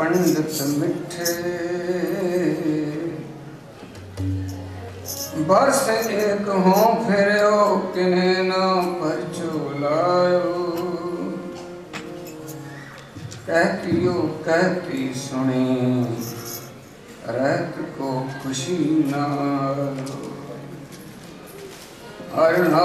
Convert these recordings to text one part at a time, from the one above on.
ਪੰਡਤ ਮਿੱਠੇ ਬਸ ਇੱਕ ਹੋ ਫਿਰਿਓ ਕਿਨੇ ਨਾ ਪਰਚੋ ਲਾਇਓ। ਕਹਿਤੀਓ ਕਹਿਤੀ ਸੁਣੀ, ਰਹਿਤ ਕੋ ਖੁਸ਼ੀ ਨਾ ਅਰਨਾ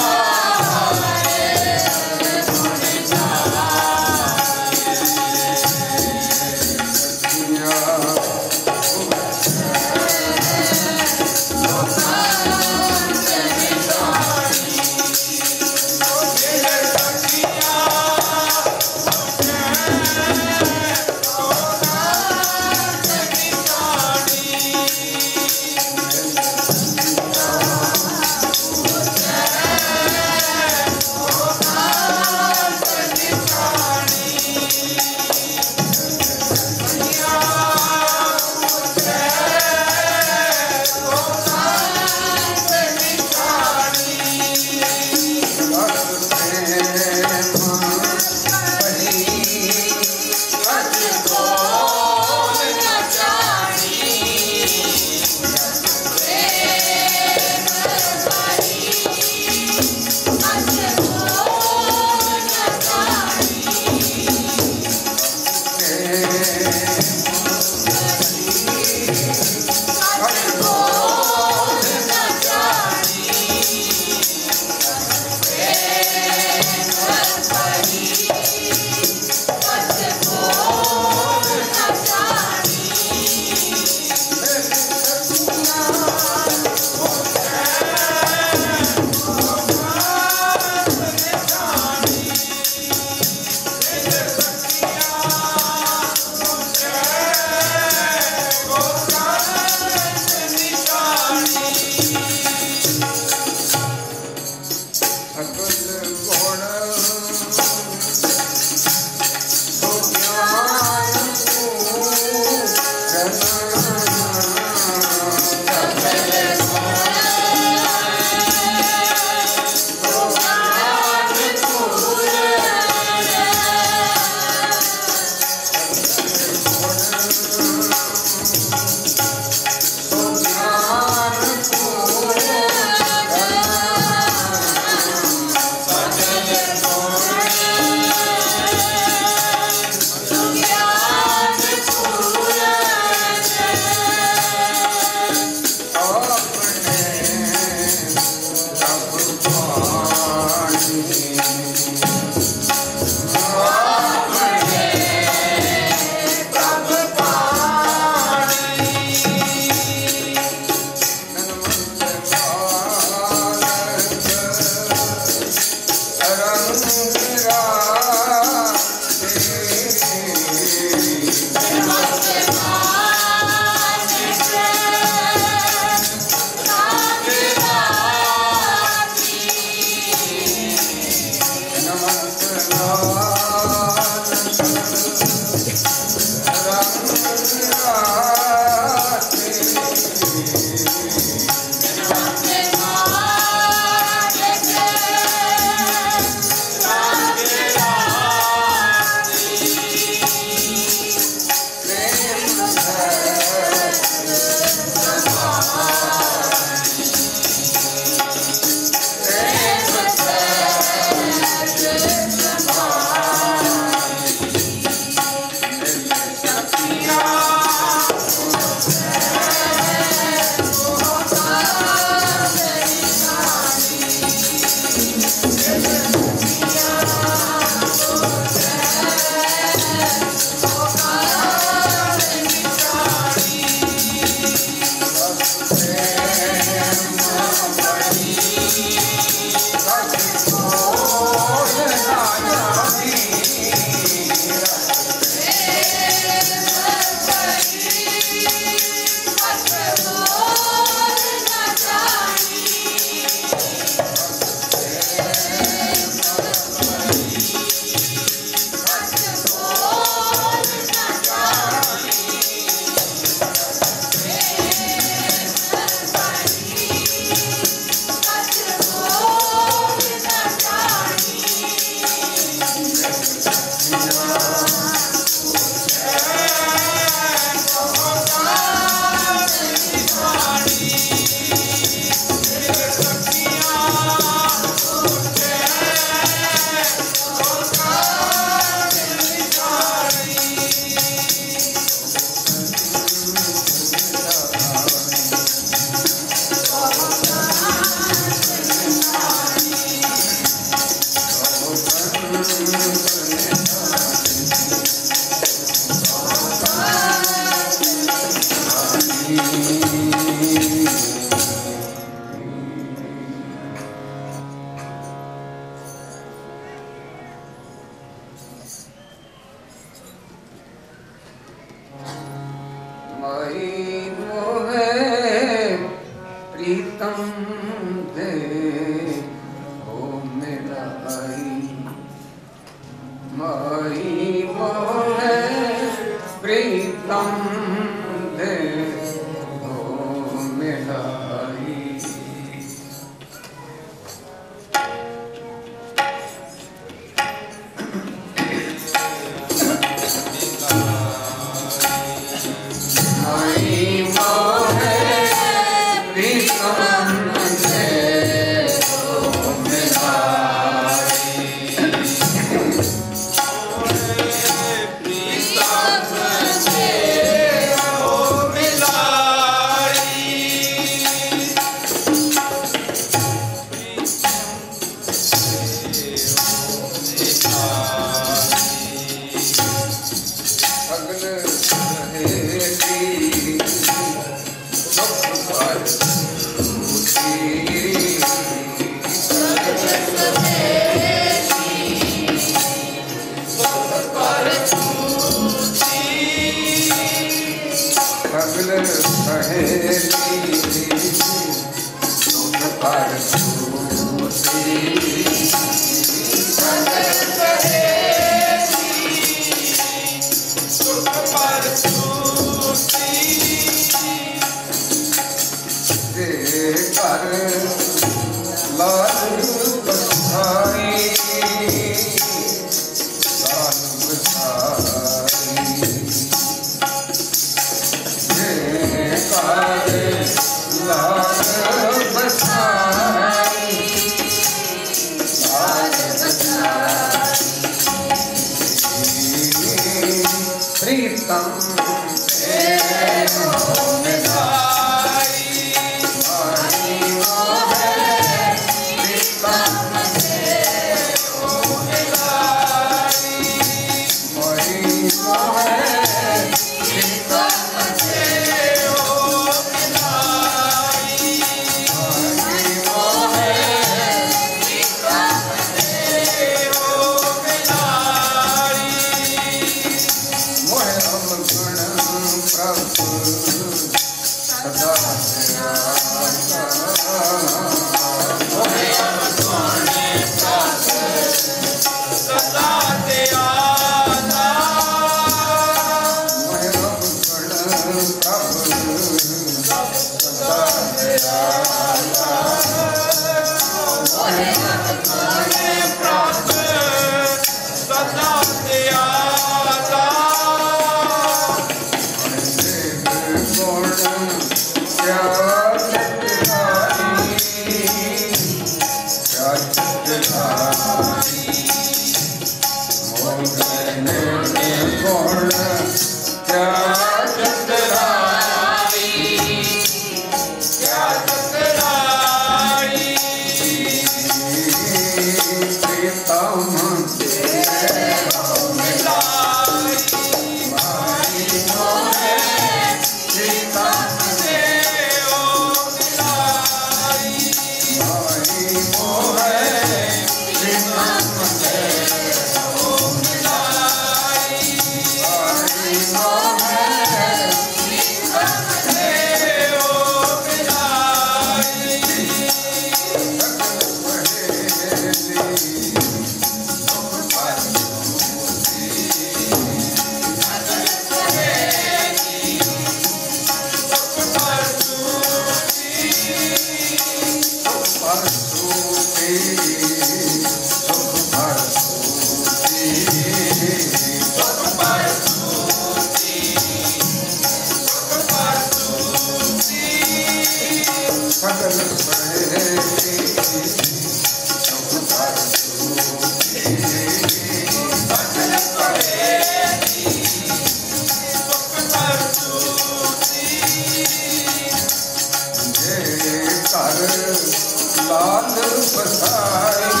ਲਾਲ ਮਾਣੀ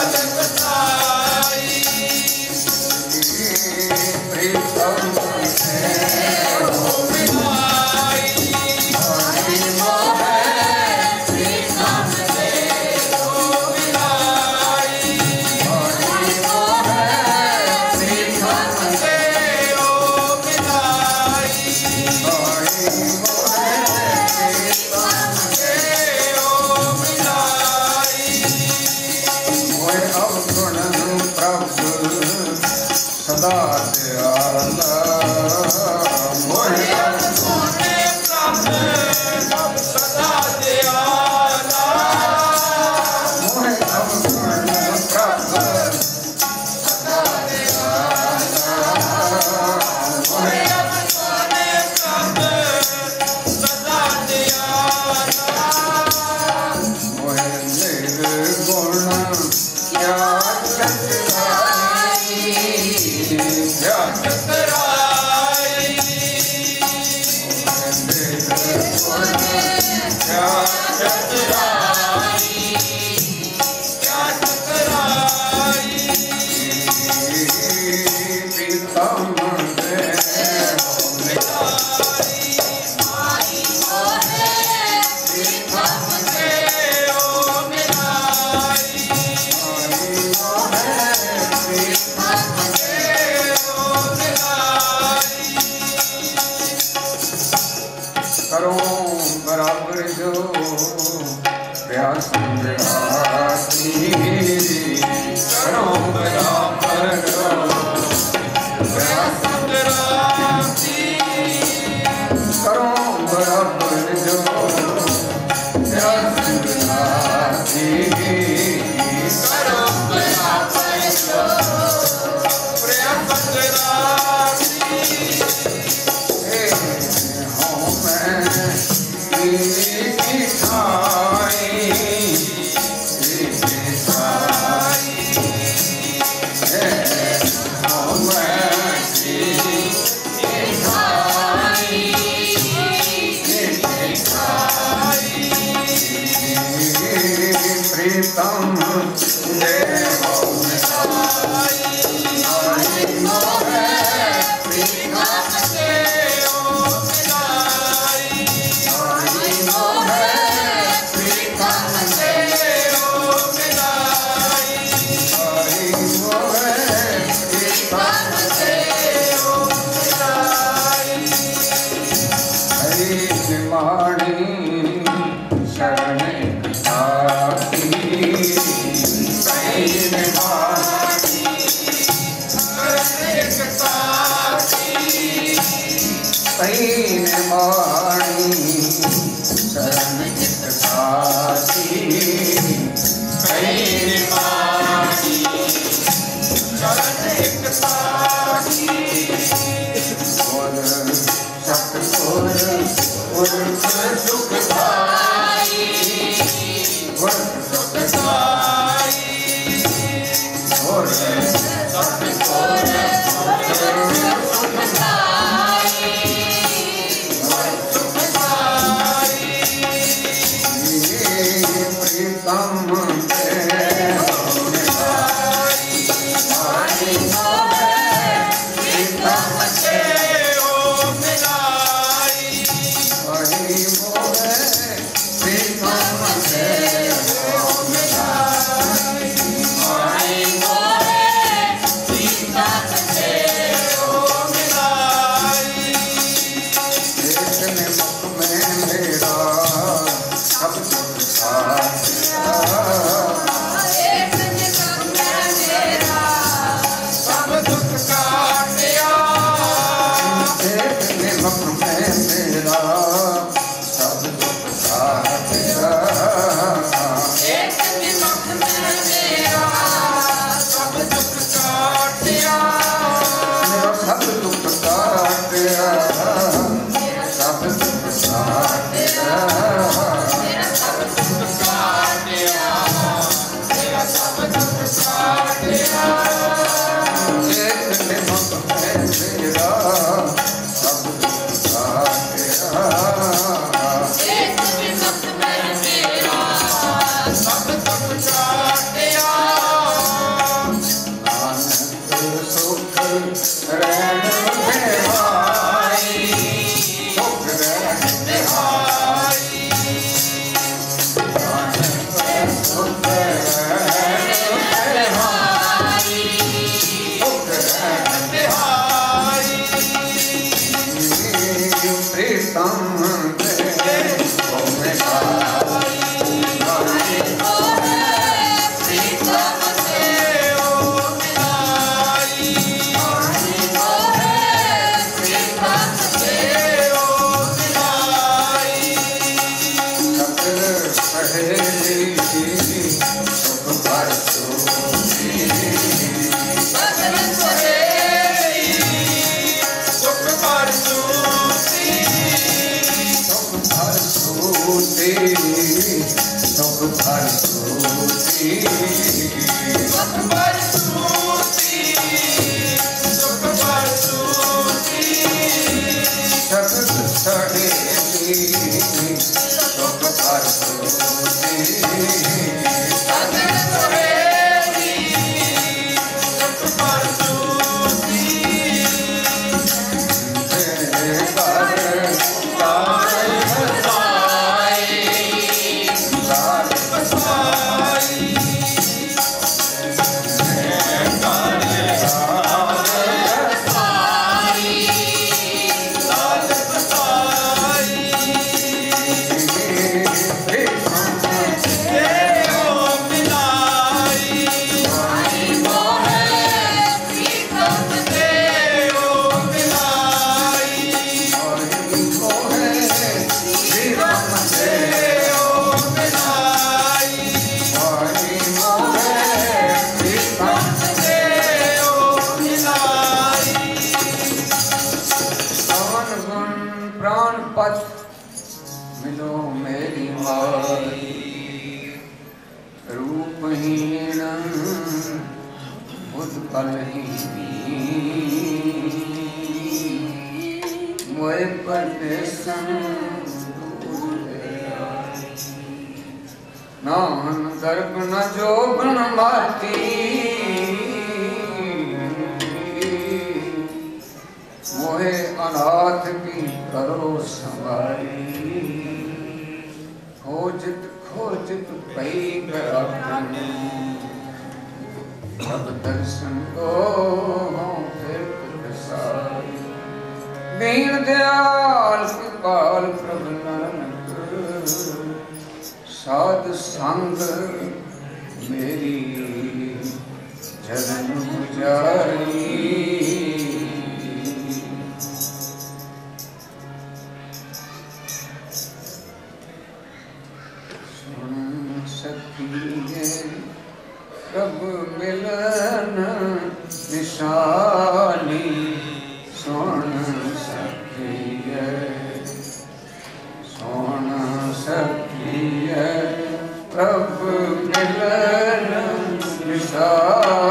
Thank you. ਪਤ ਮਿਲੋ ਮੇਰੀ ਮਾਈ ਰੂਪਹੀਣ ਉਤਪਲ ਹੀ ਮੋਏ ਪਰਦੇਸਾਂ ਨਾਮ ਗਰਭ ਨ ਜੋਗਣ ਮਾਤੀ। ਮੋਹੇ ਅਨਾਥ ਕੀ ਕਰੋ ਸਵਾਰੀ ਖੋਜਤ ਖੋਜਤ ਪਈ ਗਰਤਨ ਸਭ ਦਰਸ਼ਨ ਕੋ ਫਿਰ ਵਿਸਾਰੀ ਨੀਲ ਦਿਆਲ ਸਿਪਾਲ ਪ੍ਰਭ ਨਰਨਕ ਸਾਧ ਸੰਗ ਮੇਰੀ ਜਨਮ ਜਾਰੀ ਪ੍ਰਭ ਮਿਲਨ ਨਿਸ਼ਾਨੀ ਸੁਣ ਸਕੀਏ ਸੁਣ ਸਕੀਏ ਪ੍ਰਭ ਮਿਲਨ ਨਿਸ਼ਾਨੀ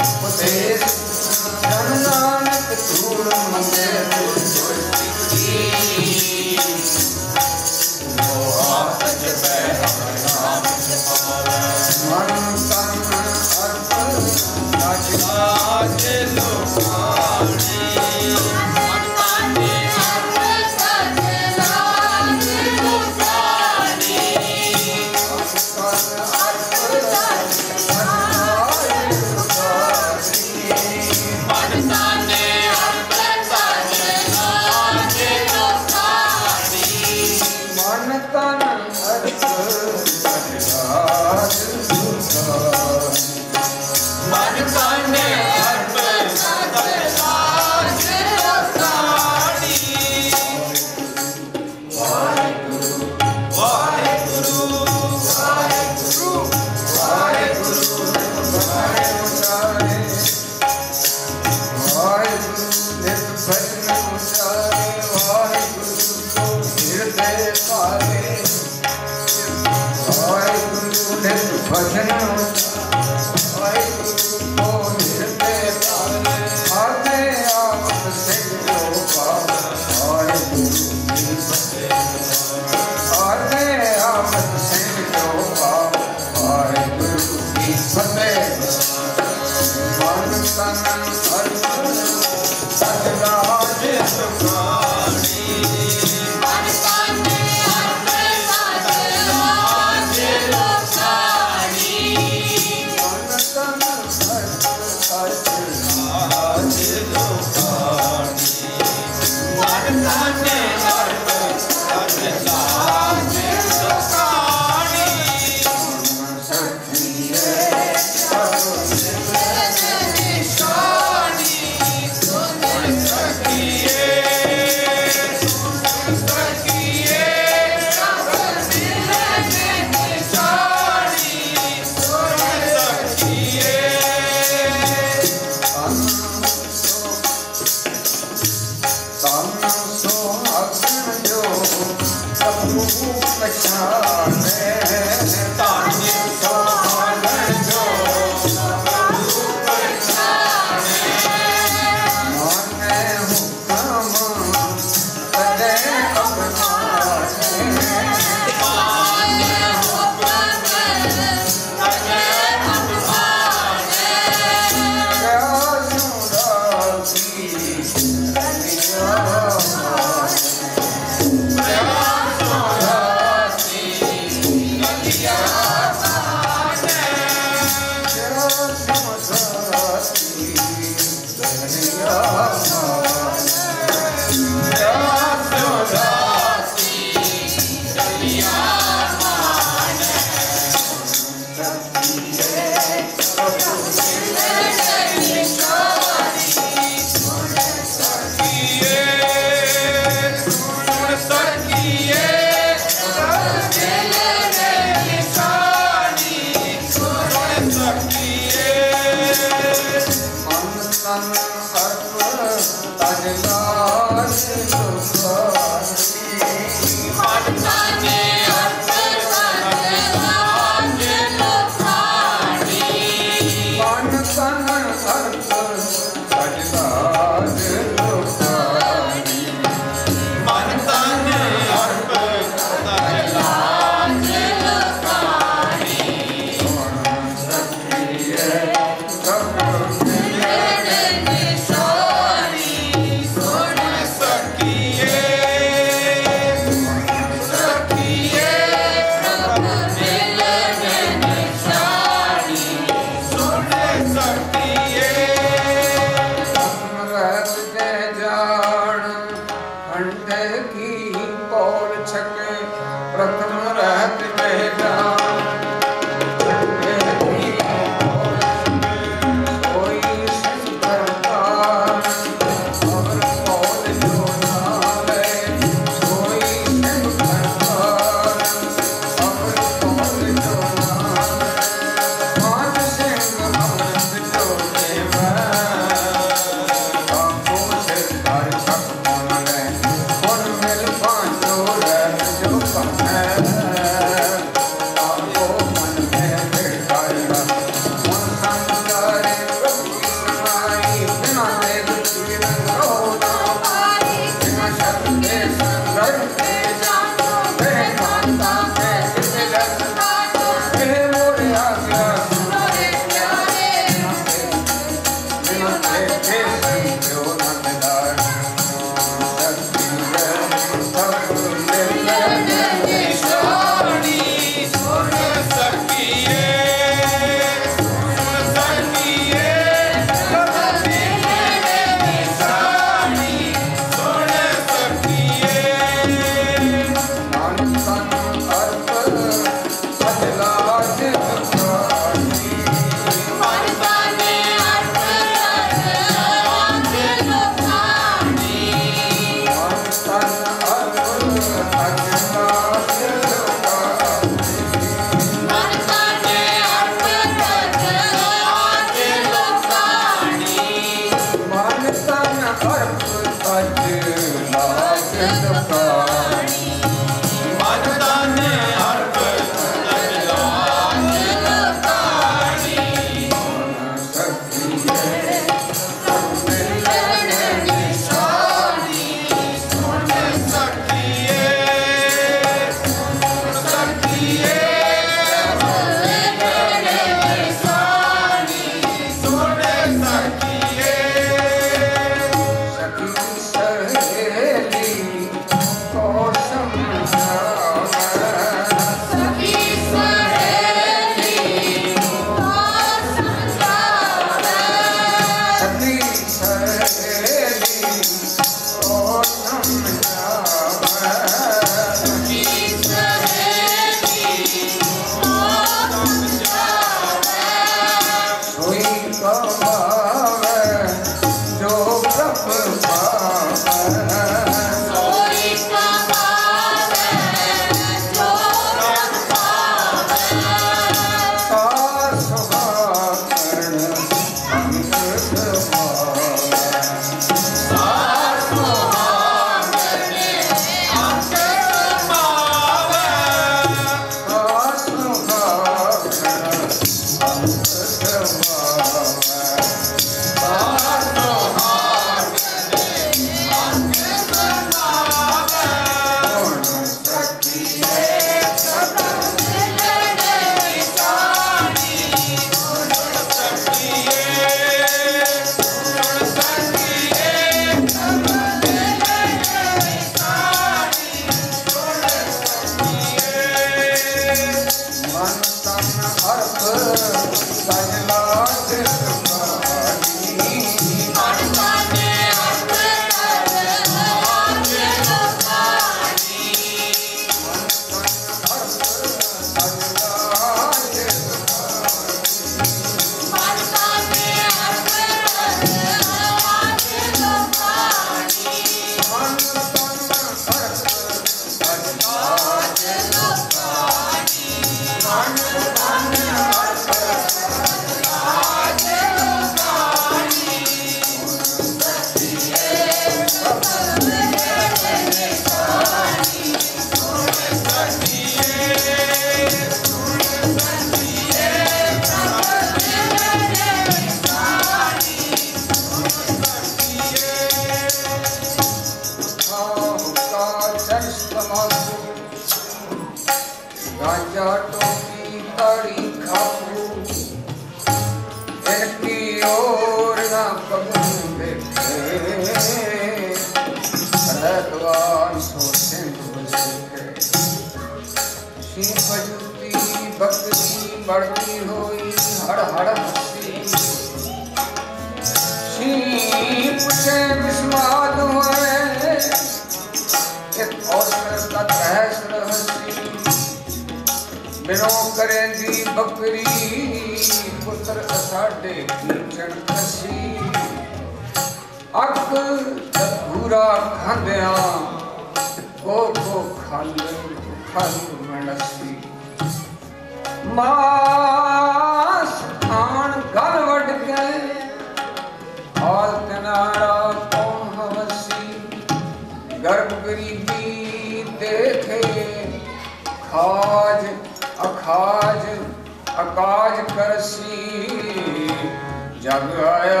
ਰੰਗ ਆਇਆ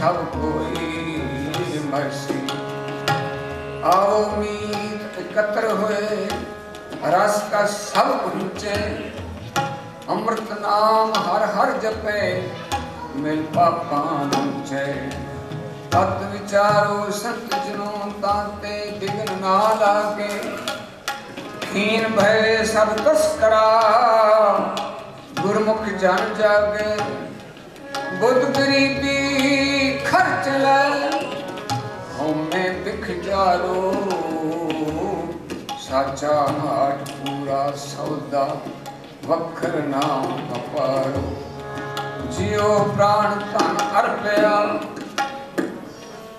ਸਭ ਕੋਈ ਮਰਸੀ। ਆਓ ਮੀਤ ਇਕੱਤਰ ਹੋਏ। ਰਸ ਕਾ ਸਭ ਪਹੁੰਚੇ ਅੰਮ੍ਰਿਤ ਨਾਮ ਹਰ ਹਰ ਜਪੇ। ਮਿਲ ਪਾਪਾਂ ਨੂੰ ਚੈ ਤਤ ਵਿਚਾਰੋ ਸੰਤ ਜਨੋ ਤਾਂਤੇ ਬਿਗਨ ਨਾ ਲਾਗੇ। ਖੀਨ ਭੈ ਸਭ ਤਸਕਰਾ ਗੁਰਮੁਖ ਜਨ ਜਾਗੇ। ਬੁੱਧ ਗਰੀਬੀ ਖਰਚ ਲੈ। ਹਉਮੈ ਬਿਖ ਜਾਰੋ, ਸਾਚਾ ਹਾਟ ਪੂਰਾ ਸੌਦਾ, ਵਖਰ ਨਾਮ ਅਪਾਰੋ ਜਿਉ ਪ੍ਰਾਣ ਧਨ ਅਰਪਿਆ,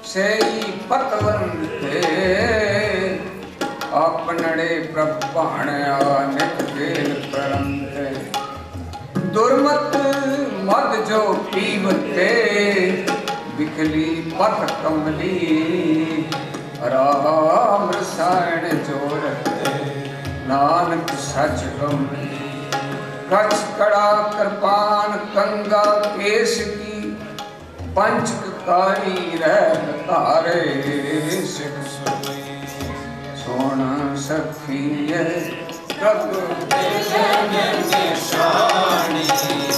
ਸਈ ਪਤਵਨ ਤੇ। ਆਪਣੜੇ ਪ੍ਰਭ ਭਾਣਿਆ ਨਿਤ ਗੇਲ ਕਰੰਤੇ ਦੁਰਮਤ ਮਦ ਜੋ ਪੀਵਤੇ ਬਿਖਲੀ ਪਥ ਕਮਲੀ। ਰਾਮ ਰਸਾਇਣ ਜੋਰਤੇ ਨਾਨਕ ਸਚ ਗਮਲੀ ਕਛ ਕੜਾ ਕਿਰਪਾਨ ਕੰਗਾ ਕੇਸ ਕੀ ਪੰਚ ਕਾਰੀ ਰਹਿ ਧਾਰੇ ਸਿਖ ਸੋਈ ਸੋਣਾ ਸਖੀਏ ਪ੍ਰਭ ਦੇ ਨਿਸ਼ਾਨੀ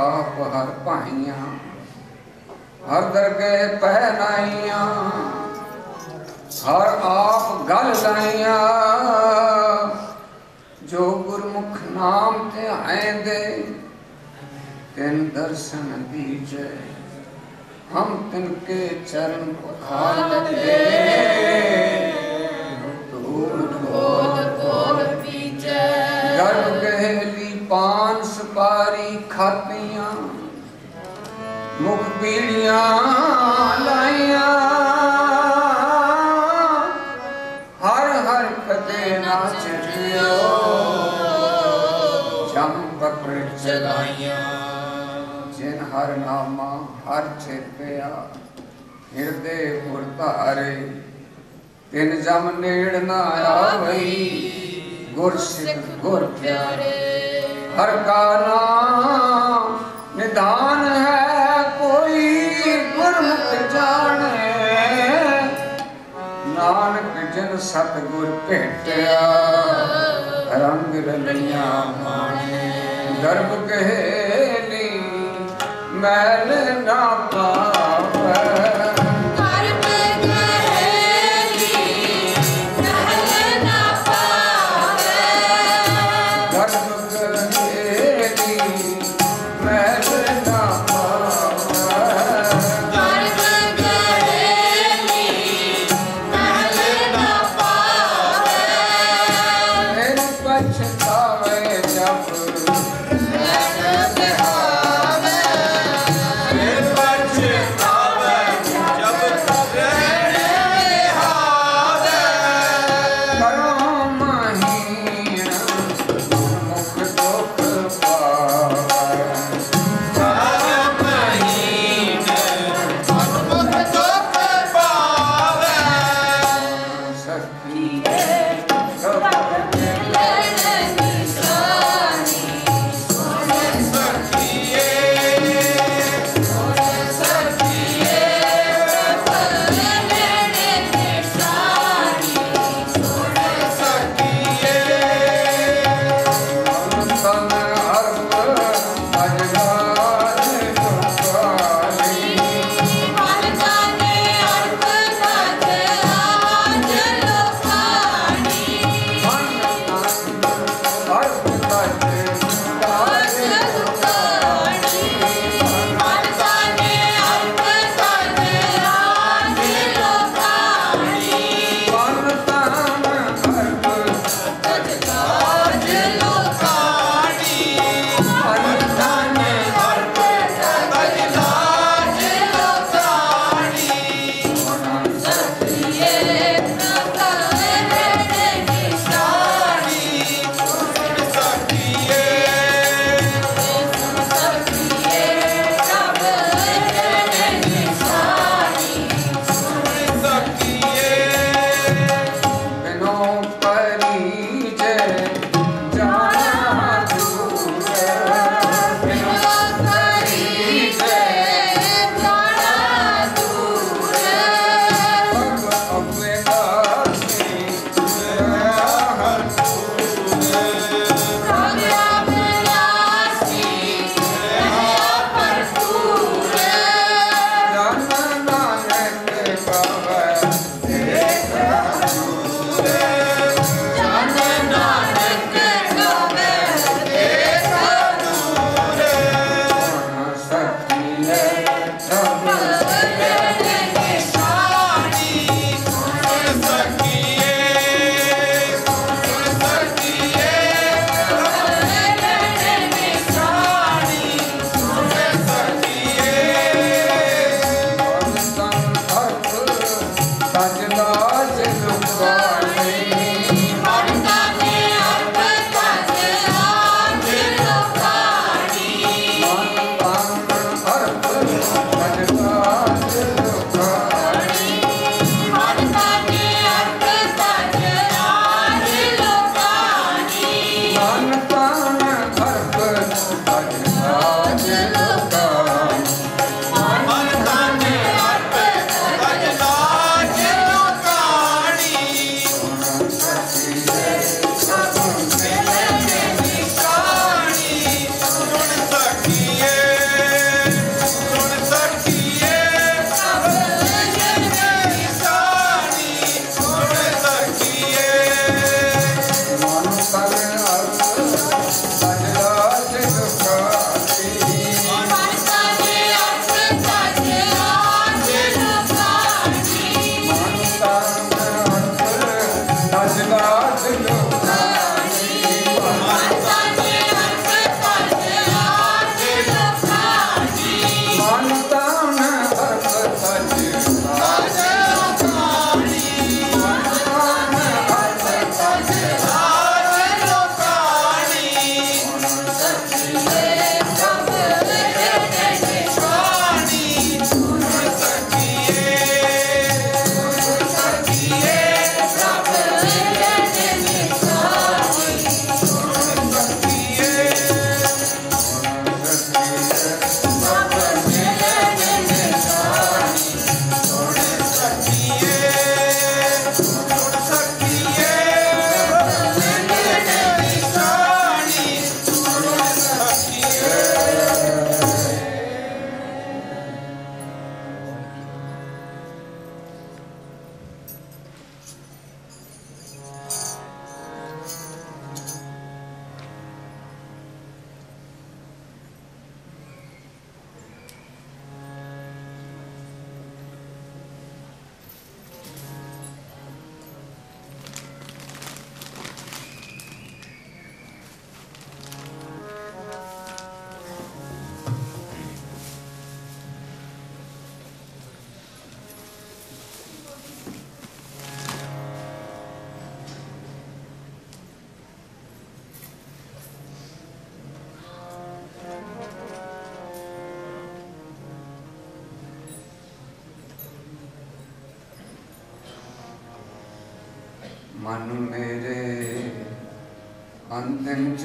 ਆਪ ਹਰ ਭਾਈਆਂ, ਹਰ ਦਰਗੇ ਪਹਿਨਾਈਆਂ ਹਰ ਆਪ ਗਲ ਲਾਈਆਂ। ਜੋ ਗੁਰਮੁਖ ਨਾਮ ਤੇ ਆਏਂਦੇ, ਤਿਨ ਦਰਸ਼ਨ ਦੀਜੈ, ਹਮ ਤਿਨਕੇ ਚਰਨ ਪਖਾਲਤੇ। ਧੂੜ ਧੋਲ ਗਰਭ ਗਹਿਲੀ ਮੁਖ ਪੀੜੀਆਂ ਲਾਈਆਂ। ਹਰ ਹਰ ਕਦੇ ਨਾਚ ਜਿਓ ਜਮ ਪਕੜ ਚਲਾਈਆਂ। ਜਿਨ ਹਰ ਨਾਮਾ ਹਰ ਚੇਤਿਆ ਹਿਰਦੇ ਪੁਰ ਧਾਰੇ। ਤਿਨ ਜਮ ਨੇੜ ਨਾ ਆਵਈ। ਗੁਰ ਸਿੱਖ ਗੁਰ ਪਿਆਰੇ। ਹਰ ਕਾ ਨਾਮ ਨਿਦਾਨ ਹੈ ਨਾਨਕ ਜਨ ਸਤਗੁਰ ਭੇਟਿਆ ਰੰਗ ਰਲੀਆਂ ਮਾਣੇ। ਗਰਭ ਕਹੇਲੀ ਮੈਲ ਨਾ ਪਾਵੈ। then